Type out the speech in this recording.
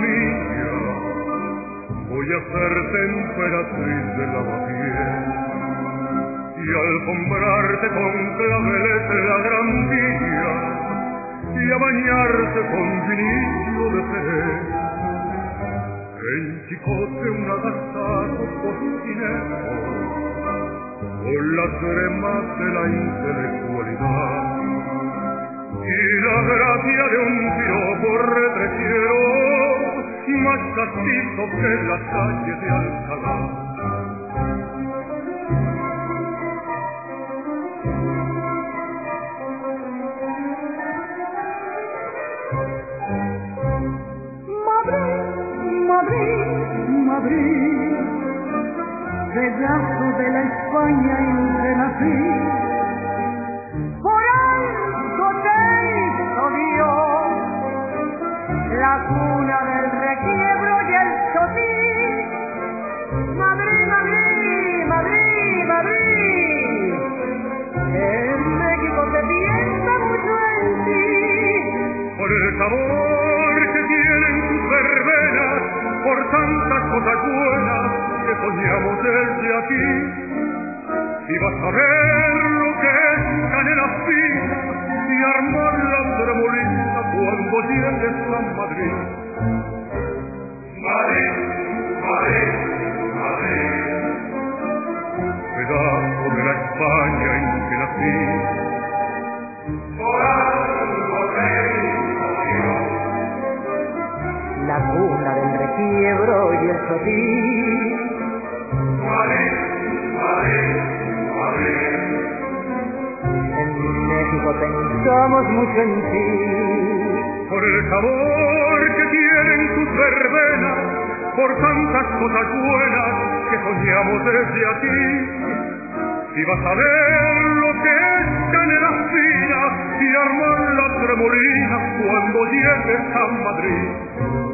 Mía, voy a hacerte emperatriz de la y alfombrarte con claveles de la gran vía y a bañarte con vinillo de Jerez. En chicote un agasajo cocinero con las cremas de la intelectualidad. Y la gracia de un por retreciero castizo que la calle de Alcalá. Madrid, pedazo de la España en que nací. Madrid, Madrid, Madrid, Madrid. En México se piensa mucho en ti. Por el sabor que tienen tus verbenas por tantas cosas buenas que soñamos desde aquí. Y vas a ver lo que es canela fina y armar la tremolina cuando llegues a Madrid. Que nací. Por algo la cuna del requiebro y el Madrid. En México pensamos mucho en ti. Por el sabor que tienen tus verbenas, por tantas cosas buenas que soñamos desde aquí. Y vas a ver lo que es canela fina y armar la tremolina cuando llegues a Madrid.